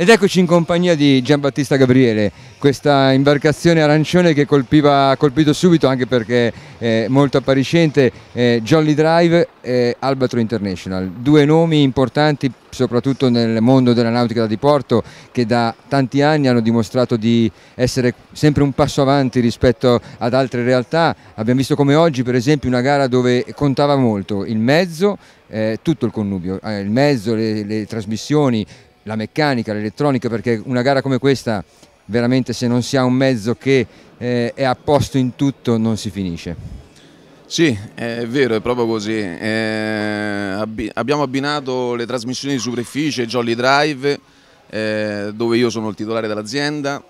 Ed eccoci in compagnia di Giambattista Gabriele, questa imbarcazione arancione che colpiva, ha colpito subito anche perché è molto appariscente, eh, Jolly Drive e Albatro International, due nomi importanti soprattutto nel mondo della nautica da diporto che da tanti anni hanno dimostrato di essere sempre un passo avanti rispetto ad altre realtà. Abbiamo visto come oggi per esempio una gara dove contava molto il mezzo, eh, tutto il connubio, eh, il mezzo, le, le trasmissioni, la meccanica, l'elettronica, perché una gara come questa veramente se non si ha un mezzo che eh, è a posto in tutto non si finisce. Sì, è vero, è proprio così. Eh, abbi abbiamo abbinato le trasmissioni di superficie Jolly Drive, eh, dove io sono il titolare dell'azienda,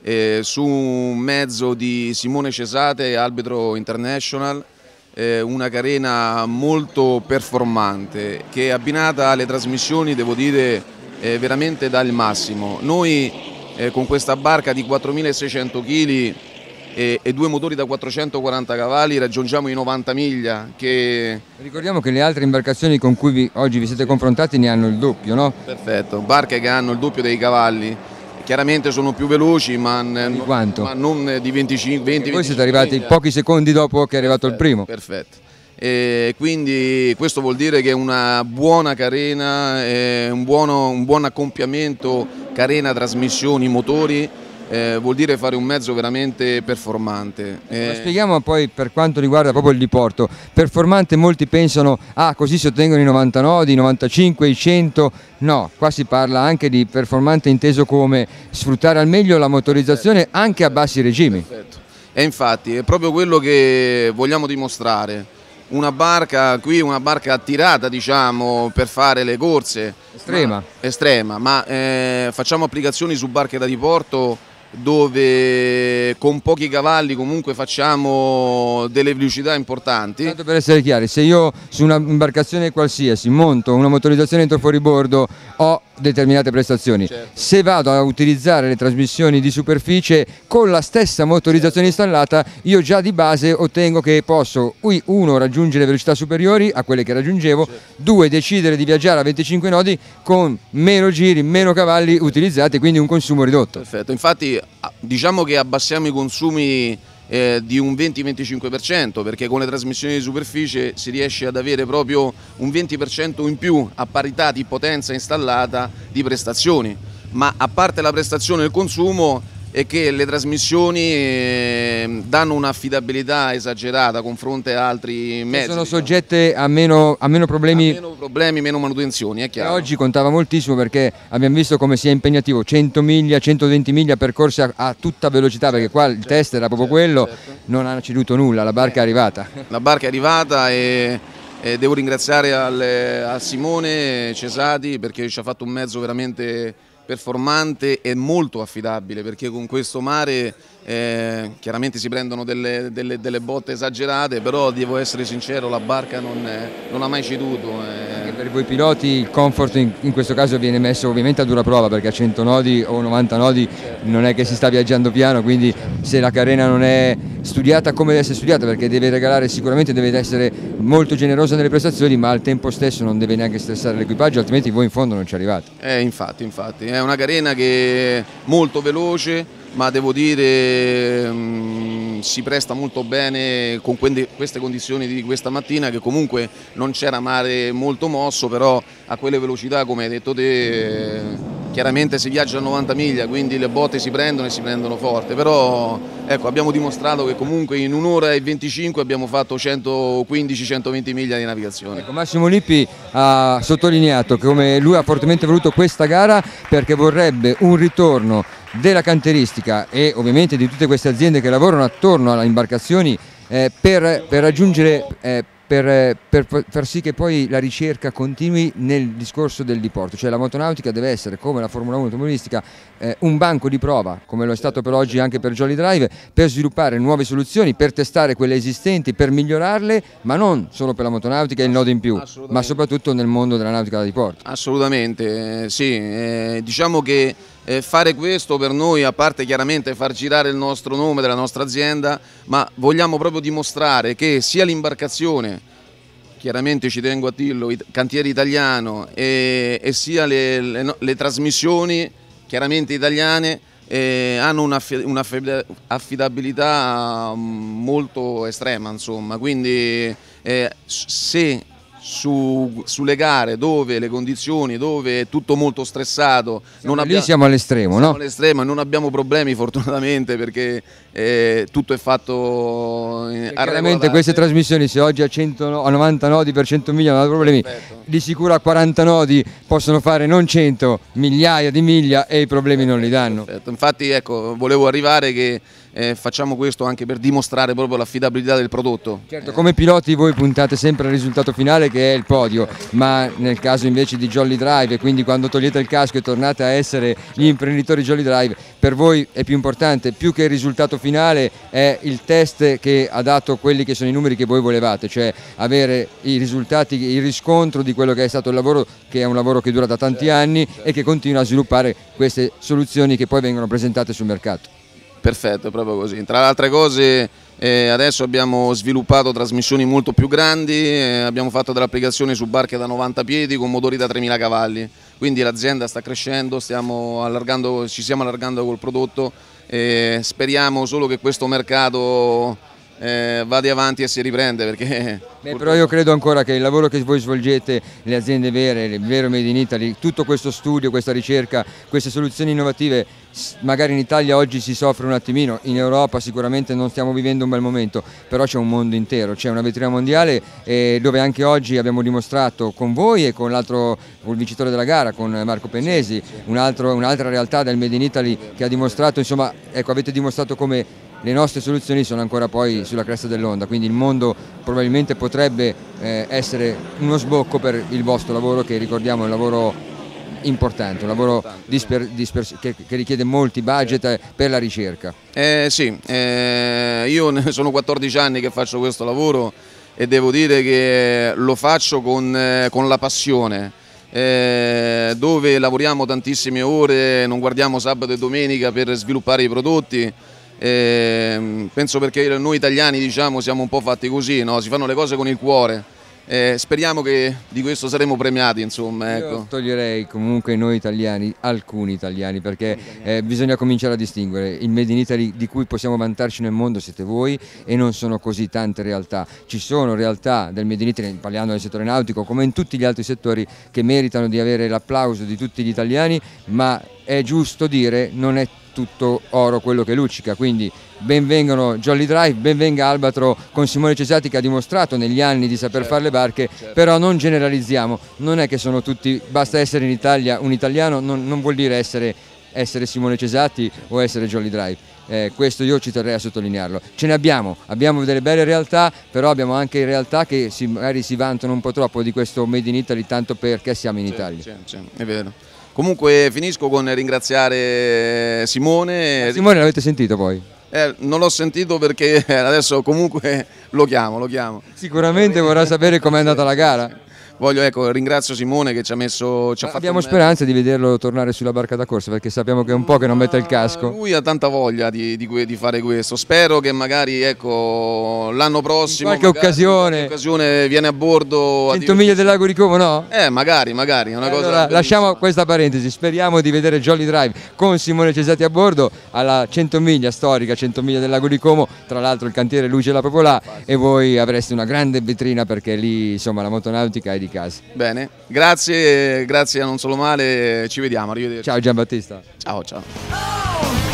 eh, su un mezzo di Simone Cesate, Arbitro International, eh, una carena molto performante che abbinata alle trasmissioni devo dire eh, veramente dà il massimo. Noi eh, con questa barca di 4600 kg e, e, due motori da 440 cavalli raggiungiamo i 90 miglia. Che... Ricordiamo che le altre imbarcazioni con cui vi, oggi vi siete confrontati ne hanno il doppio, no? Perfetto, barche che hanno il doppio dei cavalli. Chiaramente sono più veloci, ma, ma non di 25 20 Voi siete arrivati miglia. pochi secondi dopo che è arrivato perfetto, il primo. Perfetto e quindi questo vuol dire che una buona carena, un, buono, un buon accoppiamento carena, trasmissioni, motori eh, vuol dire fare un mezzo veramente performante. Eh... Spieghiamo poi per quanto riguarda proprio il diporto. Performante molti pensano, ah così si ottengono i 90 nodi, i 95, i 100, no, qua si parla anche di performante inteso come sfruttare al meglio la motorizzazione anche a bassi regimi. Perfetto. E infatti è proprio quello che vogliamo dimostrare una barca qui, una barca attirata diciamo per fare le corse. Estrema. Ma, estrema, ma eh, facciamo applicazioni su barche da diporto dove con pochi cavalli comunque facciamo delle velocità importanti. Tanto per essere chiari, se io su un'imbarcazione qualsiasi monto una motorizzazione entro fuoribordo ho determinate prestazioni. Certo. Se vado a utilizzare le trasmissioni di superficie con la stessa motorizzazione installata, io già di base ottengo che posso, uno, raggiungere velocità superiori a quelle che raggiungevo, certo. due, decidere di viaggiare a 25 nodi con meno giri, meno cavalli utilizzati, quindi un consumo ridotto. Perfetto, infatti diciamo che abbassiamo i consumi eh, di un 20-25% perché con le trasmissioni di superficie si riesce ad avere proprio un 20% in più a parità di potenza installata di prestazioni. Ma a parte la prestazione e il consumo e che le trasmissioni eh, danno un'affidabilità esagerata con fronte a altri mezzi. Sono soggette a meno, a meno problemi. A meno problemi, meno manutenzioni, è chiaro. E oggi contava moltissimo perché abbiamo visto come sia impegnativo, 100 miglia, 120 miglia percorsi a, a tutta velocità, perché qua il certo, test era proprio certo, quello, certo. non hanno ceduto nulla, la barca è arrivata. La barca è arrivata e... E devo ringraziare al, a Simone Cesati perché ci ha fatto un mezzo veramente performante e molto affidabile perché con questo mare eh, chiaramente si prendono delle, delle, delle, botte esagerate però devo essere sincero la barca non, non ha mai ceduto. Eh. Per voi piloti il comfort in, in, questo caso viene messo ovviamente a dura prova perché a 100 nodi o 90 nodi non è che si sta viaggiando piano quindi se la carena non è studiata come deve essere studiata perché deve regalare sicuramente deve essere molto generosa nelle prestazioni ma al tempo stesso non deve neanche stressare l'equipaggio altrimenti voi in fondo non ci arrivate. Eh, infatti, infatti, è una carena che è molto veloce ma devo dire mh, mm, si presta molto bene con queste condizioni di questa mattina che comunque non c'era mare molto mosso però a quelle velocità come hai detto te chiaramente si viaggia a 90 miglia quindi le botte si prendono e si prendono forte però ecco, abbiamo dimostrato che comunque in un'ora e 25 abbiamo fatto 115-120 miglia di navigazione. Ecco, Massimo Lippi ha sottolineato come lui ha fortemente voluto questa gara perché vorrebbe un ritorno della canteristica e ovviamente di tutte queste aziende che lavorano attorno alle imbarcazioni eh, per, per, raggiungere eh, per, per, far sì che poi la ricerca continui nel discorso del diporto, cioè la motonautica deve essere come la Formula 1 automobilistica eh, un banco di prova, come lo è stato per oggi anche per Jolly Drive, per sviluppare nuove soluzioni, per testare quelle esistenti, per migliorarle, ma non solo per la motonautica e il nodo in più, ma soprattutto nel mondo della nautica da diporto. Assolutamente, eh, sì, eh, diciamo che eh, fare questo per noi, a parte chiaramente far girare il nostro nome della nostra azienda, ma vogliamo proprio dimostrare che sia l'imbarcazione, chiaramente ci tengo a dirlo, cantiere italiano, e, e sia le, le, le trasmissioni chiaramente italiane, eh, hanno un'affidabilità mm, molto estrema, insomma, quindi eh, se su, sulle gare dove le condizioni, dove è tutto molto stressato. Siamo non abbiamo, siamo all'estremo, no? all'estremo e non abbiamo problemi fortunatamente perché eh, tutto è fatto in Chiaramente queste trasmissioni se oggi a, 100, a 90 nodi per 100 miglia non hanno problemi, Perfetto. di sicuro a 40 nodi possono fare non 100, migliaia di miglia e i problemi non li danno. Perfetto. Infatti ecco, volevo arrivare che eh, facciamo questo anche per dimostrare proprio l'affidabilità del prodotto. Certo, come piloti voi puntate sempre al risultato finale che è il podio, ma nel caso invece di Jolly Drive, quindi quando togliete il casco e tornate a essere gli imprenditori Jolly Drive, per voi è più importante, più che il risultato finale, è il test che ha dato quelli che sono i numeri che voi volevate, cioè avere i risultati, il riscontro di quello che è stato il lavoro, che è un lavoro che dura da tanti anni e che continua a sviluppare queste soluzioni che poi vengono presentate sul mercato. Perfetto, proprio così. Tra le altre cose eh, adesso abbiamo sviluppato trasmissioni molto più grandi, eh, abbiamo fatto delle applicazioni su barche da 90 piedi con motori da 3000 cavalli, quindi l'azienda sta crescendo, ci stiamo allargando col prodotto e speriamo solo che questo mercato eh, vada avanti e si riprende perché... Beh, però io credo ancora che il lavoro che voi svolgete, le aziende vere, il vero Made in Italy, tutto questo studio, questa ricerca, queste soluzioni innovative, magari in Italia oggi si soffre un attimino, in Europa sicuramente non stiamo vivendo un bel momento, però c'è un mondo intero, c'è una vetrina mondiale eh, dove anche oggi abbiamo dimostrato con voi e con l'altro, il vincitore della gara, con Marco Pennesi, un'altra un realtà del Made in Italy che ha dimostrato, insomma, ecco, avete dimostrato come le nostre soluzioni sono ancora poi sulla cresta dell'onda, quindi il mondo probabilmente potrebbe eh, essere uno sbocco per il vostro lavoro che ricordiamo è un lavoro importante, un lavoro disper, disper, che, che, richiede molti budget eh, per la ricerca. Eh, sì, eh, io sono 14 anni che faccio questo lavoro e devo dire che lo faccio con, eh, con la passione. Eh, dove lavoriamo tantissime ore, non guardiamo sabato e domenica per sviluppare i prodotti, eh, penso perché noi italiani diciamo, siamo un po' fatti così, no? si fanno le cose con il cuore. Eh, speriamo che di questo saremo premiati insomma ecco. Toglierei comunque noi italiani alcuni italiani perché eh, bisogna cominciare a distinguere il Made in Italy di cui possiamo vantarci nel mondo siete voi e non sono così tante realtà ci sono realtà del Made in Italy parliamo del settore nautico come in tutti gli altri settori che meritano di avere l'applauso di tutti gli italiani ma è giusto dire non è tutto oro quello che luccica, quindi benvengano Jolly Drive, benvenga Albatro con Simone Cesati che ha dimostrato negli anni di saper certo, fare le barche, certo. però non generalizziamo, non è che sono tutti, basta essere in Italia un italiano, non, non vuol dire essere, essere, Simone Cesati o essere Jolly Drive. Eh, questo io ci terrei a sottolinearlo. Ce ne abbiamo, abbiamo delle belle realtà, però abbiamo anche realtà che si, magari si vantano un po' troppo di questo Made in Italy tanto perché siamo in Italia. Sì, sì, è vero. Comunque finisco con ringraziare Simone. Ma Simone l'avete sentito poi? Eh, non l'ho sentito perché adesso comunque lo chiamo, lo chiamo. Sicuramente vorrà sapere com'è andata la gara. Voglio, ecco, ringrazio Simone che ci ha messo... Ci ha Abbiamo speranza di vederlo tornare sulla barca da corsa perché sappiamo che è un po' che non mette il casco. Lui ha tanta voglia di, di, di fare questo. Spero che magari ecco, l'anno prossimo... In qualche occasione... occasione viene a bordo... 100 miglia del lago di Como, no? Eh, magari, magari. Una cosa allora, lasciamo questa parentesi. Speriamo di vedere Jolly Drive con Simone Cesati a bordo alla 100 miglia storica, 100 miglia del lago di Como. Tra l'altro il cantiere Luce la proprio là e voi avreste una grande vetrina perché lì insomma la motonautica è di casa. Bene, grazie, grazie a Non Solo Male, ci vediamo, arrivederci. Ciao Giambattista. Ciao, ciao.